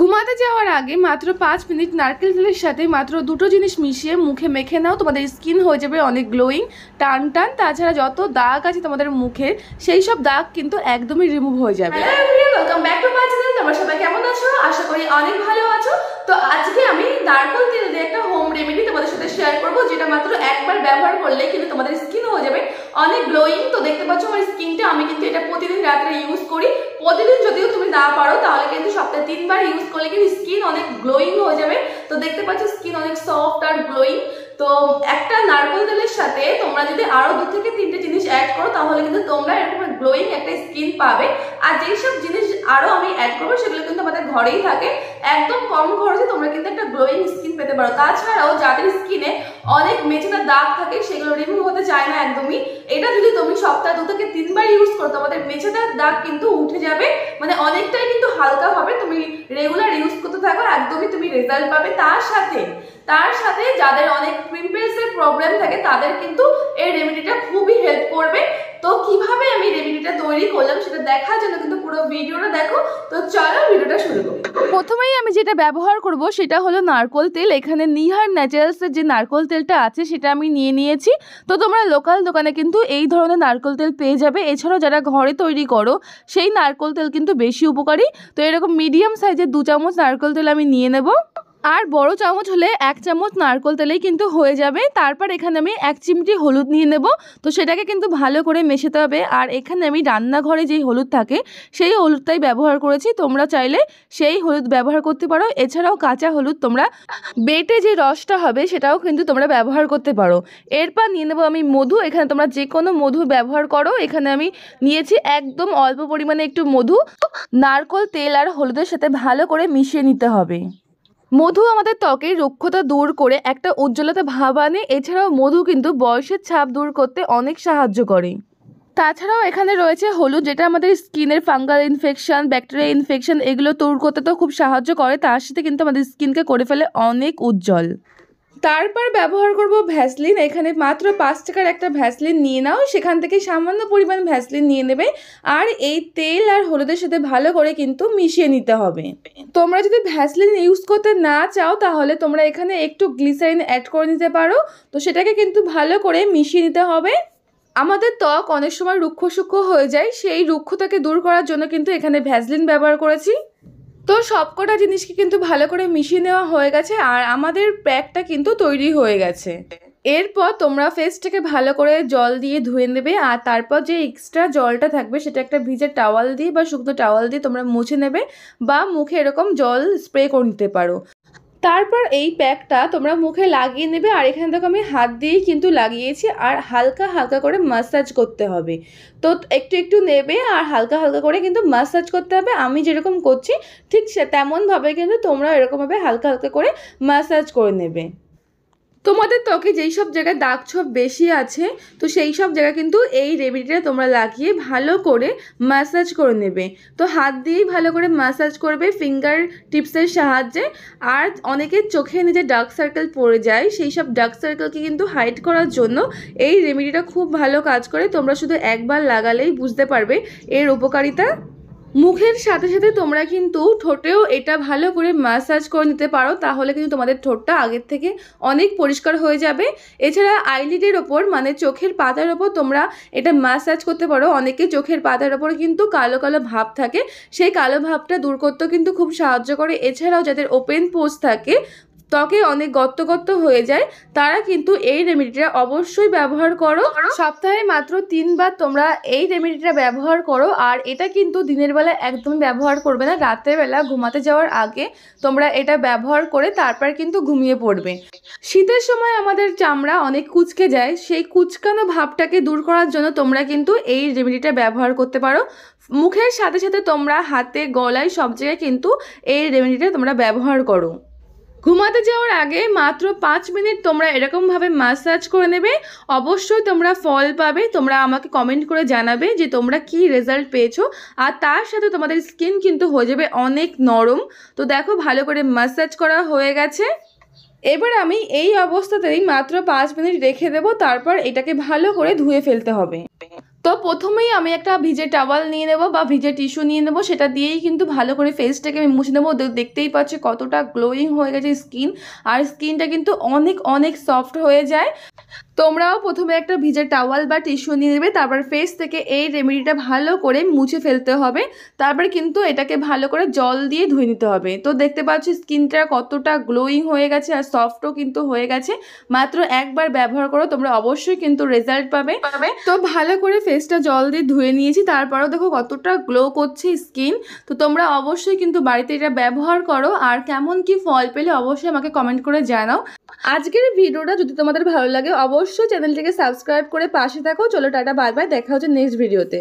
ঘুমাতে যাওয়ার আগে মাত্র পাঁচ মিনিট নারকেল তেলের সাথে মাত্র দুটো জিনিস মিশিয়ে মুখে মেখে নাও। তোমাদের স্কিন হয়ে যাবে অনেক গ্লোয়িং টান টান। তাছাড়া যত দাগ আছে তোমাদের মুখে, সেই সব দাগ কিন্তু একদমই রিমুভ হয়ে যাবে। তোমরা সবাই কেমন আছো? আশা করি অনেক ভালো আছো। তো আজকে আমি নারকেল তেল দিয়ে একটা হোম রেমেডি তোমাদের সাথে শেয়ার করব, যেটা মাত্র একবার ব্যবহার করলে কিন্তু তোমাদের স্কিন হয়ে যাবে। অনেক গ্লোয়িং তো দেখতে পাচ্ছ আমার স্কিনটা, আমি কিন্তু এটা প্রতিদিন রাত্রে ইউজ করি। প্রতিদিন যদিও তুমি না পারো, তাহলে কিন্তু সপ্তাহে তিনবার ইউজ করলে কিন্তু স্কিন অনেক গ্লোয়িং হয়ে যাবে। তো দেখতে পাচ্ছ স্কিন অনেক সফট আর গ্লোয়িং তো একটা নারকোল তেলের সাথে তোমরা যদি আরও দু থেকে তিনটে জিনিস অ্যাড করো, তাহলে কিন্তু তোমরা এরকম গ্লোয়িং একটা স্কিন পাবে। আর যেই সব জিনিস আরও আমি অ্যাড করব, সেগুলো কিন্তু আমাদের ঘরেই থাকে। একদম কম খরচে তোমরা কিন্তু একটা গ্লোয়িং স্কিন পেতে পারো। তাছাড়াও যাদের স্কিনে অনেক মেচেদার দাগ থাকে, সেগুলো রিমুভ হতে চায় না একদমই। এটা যদি তুমি সপ্তাহে দু থেকে তিনবার ইউজ করো, তোমাদের মেচেদার দাগ কিন্তু উঠে যাবে। মানে অনেকটাই কিন্তু হালকা হবে। তুমি রেগুলার ইউজ করতে থাকো একদমই তুমি রেজাল্ট পাবে। তার সাথে তার সাথে যাদের অনেক পিম্পলস এর প্রবলেম থাকে, তাদের কিন্তু এই রেমেডিটা খুবই হেল্প করবে। তো কীভাবে আমি রেমেডিটা তৈরি করলাম সেটা দেখার জন্য কিন্তু পুরো ভিডিওটা দেখো। তো চলো ভিডিওটা শুরু করি। প্রথমেই আমি যেটা ব্যবহার করব সেটা হলো নারকোল তেল। এখানে নিহার ন্যাচারালসের যে নারকোল তেলটা আছে সেটা আমি নিয়ে নিয়েছি। তো তোমরা লোকাল দোকানে কিন্তু এই ধরনের নারকোল তেল পেয়ে যাবে। এছাড়াও যারা ঘরে তৈরি করো, সেই নারকোল তেল কিন্তু বেশি উপকারী। তো এরকম মিডিয়াম সাইজের দু চামচ নারকোল তেল আমি নিয়ে নেব। আর বড় চামচ হলে এক চামচ নারকোল তেলেই কিন্তু হয়ে যাবে। তারপর এখানে আমি এক চিমটি হলুদ নিয়ে নেব। তো সেটাকে কিন্তু ভালো করে মেশাতে হবে। আর এখানে আমি রান্নাঘরে যেই হলুদ থাকে, সেই হলুদটাই ব্যবহার করেছি। তোমরা চাইলে সেই হলুদ ব্যবহার করতে পারো। এছাড়াও কাঁচা হলুদ তোমরা বেটে যে রসটা হবে, সেটাও কিন্তু তোমরা ব্যবহার করতে পারো। এরপর নিয়ে নেব আমি মধু। এখানে তোমরা যে কোনো মধু ব্যবহার করো। এখানে আমি নিয়েছি একদম অল্প পরিমাণে একটু মধু। নারকোল তেল আর হলুদের সাথে ভালো করে মিশিয়ে নিতে হবে। মধু আমাদের ত্বকের রুক্ষতা দূর করে একটা উজ্জ্বলতা ভাব আনে। এছাড়াও মধু কিন্তু বয়সের ছাপ দূর করতে অনেক সাহায্য করে। তাছাড়াও এখানে রয়েছে হলুদ, যেটা আমাদের স্কিনের ফাঙ্গাল ইনফেকশন, ব্যাকটেরিয়া ইনফেকশন, এগুলো দূর করতে তো খুব সাহায্য করে। তার সাথে কিন্তু আমাদের স্কিনকে করে ফেলে অনেক উজ্জ্বল। তারপর ব্যবহার করব ভ্যাসলিন। এখানে মাত্র পাঁচ টাকার একটা ভ্যাসলিন নিয়ে নাও। সেখান থেকে সামান্য পরিমাণ ভ্যাসলিন নিয়ে নেবে। আর এই তেল আর হলুদের সাথে ভালো করে কিন্তু মিশিয়ে নিতে হবে। তোমরা যদি ভ্যাসলিন ইউজ করতে না চাও, তাহলে তোমরা এখানে একটু গ্লিসারিন অ্যাড করে নিতে পারো। তো সেটাকে কিন্তু ভালো করে মিশিয়ে নিতে হবে। আমাদের ত্বক অনেক সময় রুক্ষ সূক্ষ্ম হয়ে যায়। সেই রুক্ষতাকে দূর করার জন্য কিন্তু এখানে ভ্যাসলিন ব্যবহার করেছি। তো সবকটা জিনিসকে কিন্তু ভালো করে মিশিয়ে নেওয়া হয়ে গেছে, আর আমাদের প্যাকটা কিন্তু তৈরি হয়ে গেছে। এরপর তোমরা ফেসটাকে ভালো করে জল দিয়ে ধুয়ে নেবে, আর তারপর যে এক্সট্রা জলটা থাকবে সেটা একটা ভিজে টাওয়াল দিয়ে বা শুকনো টাওয়াল দিয়ে তোমরা মুছে নেবে বা মুখে এরকম জল স্প্রে করে নিতে পারো। তারপর এই প্যাকটা তোমরা মুখে লাগিয়ে নেবে, আর এখানে দেখো আমি হাত দিয়েই কিন্তু লাগিয়েছি, আর হালকা হালকা করে মাসাজ করতে হবে। তো একটু একটু নেবে, আর হালকা হালকা করে কিন্তু মাসাজ করতে হবে। আমি যেরকম করছি, ঠিক সে তেমনভাবে কিন্তু তোমরা এরকমভাবে হালকা হালকা করে মাসাজ করে নেবে। তোমাদের ত্বকে যেই সব জায়গায় দাগ ছোপ বেশি আছে, তো সেই সব জায়গায় কিন্তু এই রেমেডিটা তোমরা লাগিয়ে ভালো করে ম্যাসাজ করে নেবে। তো হাত দিয়েই ভালো করে ম্যাসাজ করবে ফিঙ্গার টিপসের সাহায্যে। আর অনেকের চোখে নিজে ডার্ক সার্কেল পড়ে যায়, সেই সব ডার্ক সার্কেলকে কিন্তু হাইড করার জন্য এই রেমেডিটা খুব ভালো কাজ করে। তোমরা শুধু একবার লাগালেই বুঝতে পারবে এর উপকারিতা মুখের সাথে সাথে তোমরা কিন্তু ঠোঁটেও এটা ভালো করে ম্যাসাজ করে নিতে পারো, তাহলে কিন্তু তোমাদের ঠোঁটটা আগের থেকে অনেক পরিষ্কার হয়ে যাবে। এছাড়া আইলিডের ওপর মানে চোখের পাতার ওপর তোমরা এটা ম্যাসাজ করতে পারো। অনেকে চোখের পাতার ওপর কিন্তু কালো কালো ভাব থাকে, সেই কালো ভাবটা দূর করতেও কিন্তু খুব সাহায্য করে। এছাড়াও যাদের ওপেন পোস্ট থাকে ত্বকে অনেক গত্ত গত্ত হয়ে যায়, তারা কিন্তু এই রেমেডিটা অবশ্যই ব্যবহার করো। সপ্তাহে মাত্র তিনবার তোমরা এই রেমেডিটা ব্যবহার করো, আর এটা কিন্তু দিনের বেলা একদমই ব্যবহার করবে না, রাতের বেলা ঘুমাতে যাওয়ার আগে তোমরা এটা ব্যবহার করে তারপর কিন্তু ঘুমিয়ে পড়বে। শীতের সময় আমাদের চামড়া অনেক কুচকে যায়, সেই কুচকানো ভাবটাকে দূর করার জন্য তোমরা কিন্তু এই রেমেডিটা ব্যবহার করতে পারো। মুখের সাথে সাথে তোমরা হাতে, গলায় সব জায়গায় কিন্তু এই রেমেডিটা তোমরা ব্যবহার করো। ঘুমাতে যাওয়ার আগে মাত্র পাঁচ মিনিট তোমরা এরকমভাবে মাসাজ করে নেবে। অবশ্যই তোমরা ফল পাবে, তোমরা আমাকে কমেন্ট করে জানাবে যে তোমরা কি রেজাল্ট পেয়েছ। আর তার সাথে তোমাদের স্কিন কিন্তু হয়ে যাবে অনেক নরম। তো দেখো ভালো করে মাসাজ করা হয়ে গেছে। এবার আমি এই অবস্থাতেই মাত্র পাঁচ মিনিট রেখে দেবো, তারপর এটাকে ভালো করে ধুয়ে ফেলতে হবে। তো প্রথমেই আমি একটা ভিজে টাওয়াল নিয়ে নেব বা ভিজে টিস্যু নিয়ে নেব, সেটা দিয়েই কিন্তু ভালো করে ফেসটাকে আমি মুছে নেব। দেখতেই পাচ্ছি কতটা গ্লোয়িং হয়ে গেছে স্কিন আর স্কিনটা কিন্তু অনেক অনেক সফট হয়ে যায়। তোমরাও প্রথমে একটা ভিজে টাওয়াল বা টিস্যু নিয়ে নেবে তারপর ফেস থেকে এই রেমেডিটা ভালো করে মুছে ফেলতে হবে তারপর কিন্তু এটাকে ভালো করে জল দিয়ে ধুয়ে নিতে হবে। তো দেখতে পাচ্ছি স্কিনটা কতটা গ্লোয়িং হয়ে গেছে আর সফটও কিন্তু হয়ে গেছে। মাত্র একবার ব্যবহার করো তোমরা অবশ্যই কিন্তু রেজাল্ট পাবে। তো ভালো করে ফেসটা জল দিয়ে ধুয়ে নিয়েছি তারপরেও দেখো কতটা গ্লো করছে স্কিন তো তোমরা অবশ্যই কিন্তু বাড়িতে এটা ব্যবহার করো আর কেমন কি ফল পেলে অবশ্যই আমাকে কমেন্ট করে জানাও। আজকের ভিডিওটা যদি তোমাদের ভালো লাগে অবশ্যই চ্যানেলটিকে সাবস্ক্রাইব করে পাশে থাকো। চলো টাটা বাই বাই দেখা হচ্ছে নেক্সট ভিডিওতে